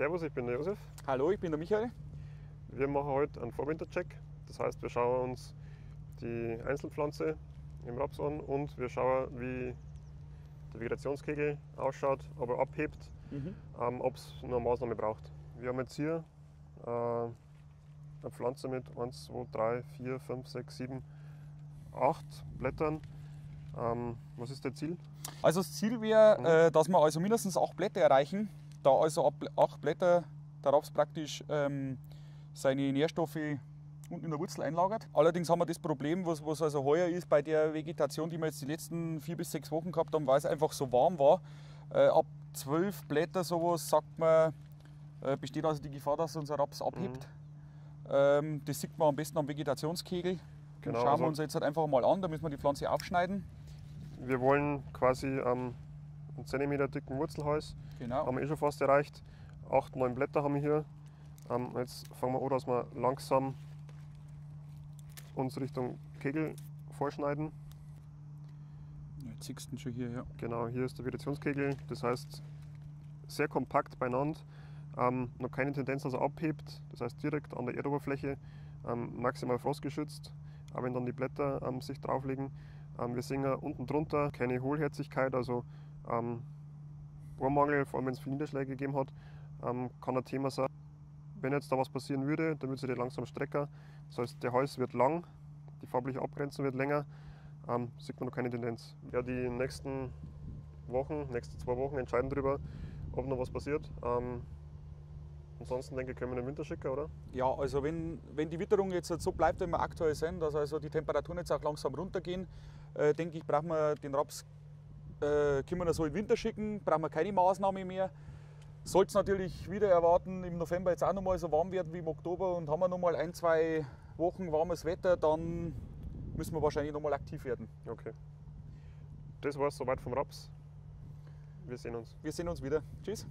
Servus, ich bin der Josef. Hallo, ich bin der Michael. Wir machen heute einen Vorwintercheck. Das heißt, wir schauen uns die Einzelpflanze im Raps an und wir schauen, wie der Vegetationskegel ausschaut, ob er abhebt, Mhm. ähm, ob es noch eine Maßnahme braucht. Wir haben jetzt hier äh, eine Pflanze mit 1, 2, 3, 4, 5, 6, 7, 8 Blättern. Ähm, was ist dein Ziel? Also das Ziel wäre, Mhm. äh, dass wir also mindestens acht Blätter erreichen, da also ab acht Blätter der Raps praktisch ähm, seine Nährstoffe unten in der Wurzel einlagert. Allerdings haben wir das Problem, was, was also heuer ist bei der Vegetation, die wir jetzt die letzten vier bis sechs Wochen gehabt haben, weil es einfach so warm war. Äh, ab zwölf Blätter sowas sagt man, äh, besteht also die Gefahr, dass unser Raps abhebt. Ähm, das sieht man am besten am Vegetationskegel. Genau, schauen also- wir uns jetzt halt einfach mal an, da müssen wir die Pflanze aufschneiden. Wir wollen quasi ähm, einen Zentimeter dicken Wurzelhals Genau. haben wir eh schon fast erreicht. Acht, neun Blätter haben wir hier. Ähm, jetzt fangen wir an, dass wir langsam uns Richtung Kegel vorschneiden. Jetzt siehst du ihn schon hier, ja. Genau, hier ist der Vegetationskegel. Das heißt, sehr kompakt beieinander. Ähm, noch keine Tendenz, dass er abhebt. Das heißt, direkt an der Erdoberfläche. Ähm, maximal frostgeschützt, auch wenn dann die Blätter ähm, sich drauflegen. Ähm, wir sehen ja unten drunter keine Hohlherzigkeit, also ähm, Bohrmangel, vor allem wenn es viele Niederschläge gegeben hat, ähm, kann ein Thema sein. Wenn jetzt da was passieren würde, dann würde der langsam strecken. Das heißt, der Hals wird lang, die farbliche Abgrenzung wird länger, ähm, sieht man noch keine Tendenz. Ja, die nächsten Wochen, nächste zwei Wochen entscheiden darüber, ob noch was passiert. Ähm, ansonsten denke ich, können wir den Winter schicken, oder? Ja, also wenn, wenn die Witterung jetzt so bleibt, wie wir aktuell sind, dass also die Temperaturen jetzt auch langsam runtergehen, äh, denke ich, brauchen wir den Raps, äh, können wir ihn so im Winter schicken, brauchen wir keine Maßnahme mehr. Sollte es natürlich wieder erwarten, im November jetzt auch nochmal so warm werden wie im Oktober und haben wir nochmal ein, zwei Wochen warmes Wetter, dann müssen wir wahrscheinlich nochmal aktiv werden. Okay. Das war's soweit vom Raps. Wir sehen uns. Wir sehen uns wieder. Tschüss.